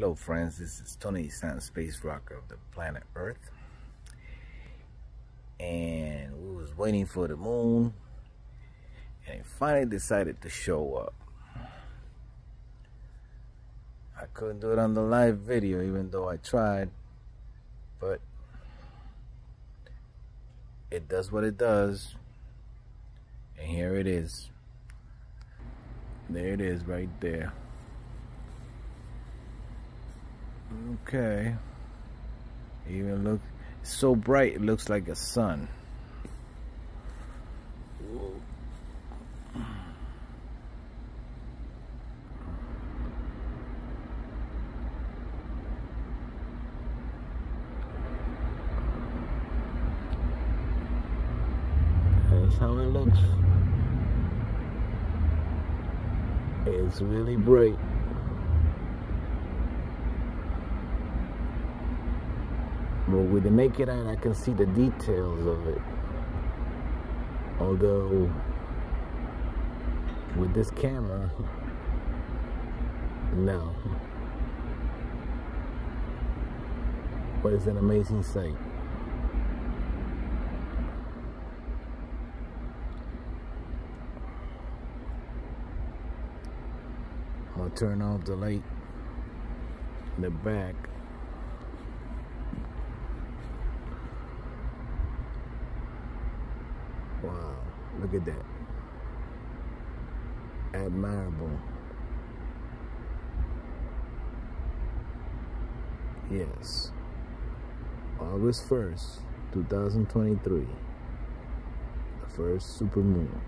Hello friends, this is Tony Dizant Space Rocker of the planet Earth. And we was waiting for the moon and it finally decided to show up. I couldn't do it on the live video even though I tried, but it does what it does. And here it is. There it is right there. Okay. Even look so bright it looks like a sun. That's how it looks. It's really bright. But with the naked eye, I can see the details of it. Although, with this camera, no. But it's an amazing sight. I'm gonna turn off the light in the back Wow, look at that. Admirable. Yes. August 1st, 2023. The first supermoon.